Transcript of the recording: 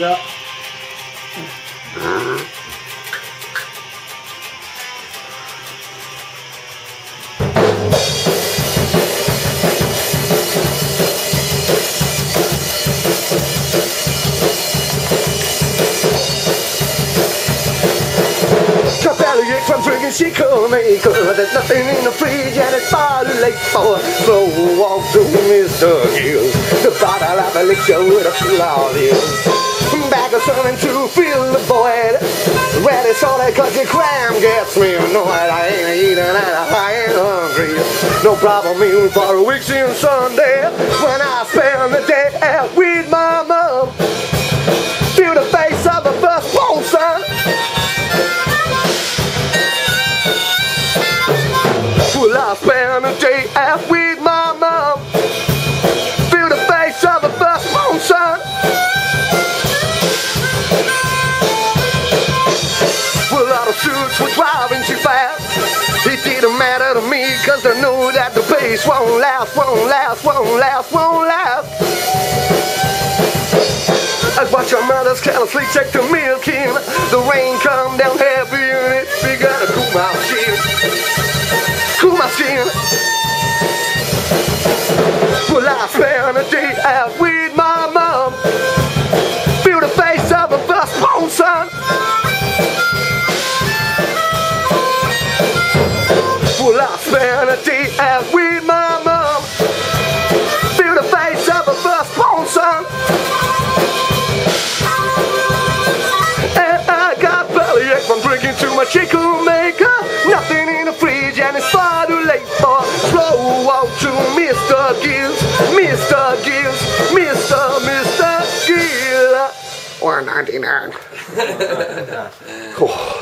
が。She couldn't make. There's nothing in the fridge and it's far too late for a slow walk to Mr. Gill. The bottle of elixir with a full of Back of something to fill the void. Ready so that cause your cram gets me annoyed. I ain't eating and I ain't hungry. No problem even for a week since Sunday. When I spend the Spend a out with my mom. Feel the face of a firstborn oh, son. Well, all the suits were driving too fast. It didn't matter to me, cause I knew that the pace won't last, won't last, won't last, won't last. I watch your mother's carelessly check the milk in. The rain come down heavy and it began to cool my skin. Cool. Well, I spent a day out with my mom. Feel the face of a firstborn son. Well, I spent a day out with my mom. Feel the face of a firstborn son. And I got bellyache from drinking too much chicken walk to Mr. Gills, Mr. Gills, Mr. Mr. Gill. Or 99. Oh.